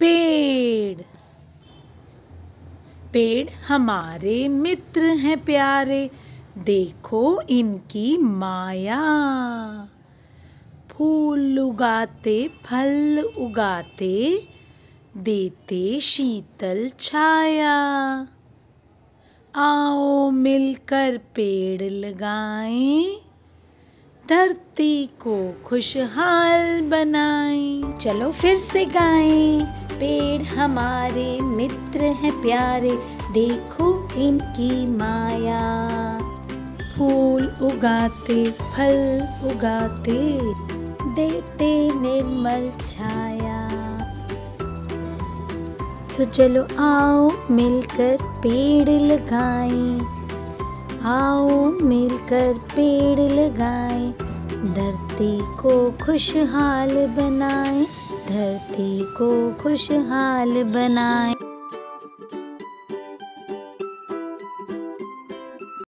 पेड़। पेड़ हमारे मित्र हैं प्यारे। देखो इनकी माया। फूल उगाते, फल उगाते, देते शीतल छाया। आओ मिलकर पेड़ लगाएँ, धरती को खुशहाल बनाएँ। चलो फिर से गाएँ। पेड़ हमारे मित्र हैं प्यारे, देखो इनकी माया। फूल उगाते, फल उगाते, देते निर्मल छाया। तो चलो आओ मिलकर पेड़ लगाएँ, आओ मिलकर पेड़ लगाएँ, धरती को खुशहाल बनाएँ। धरती को खुशहाल बनाएँ।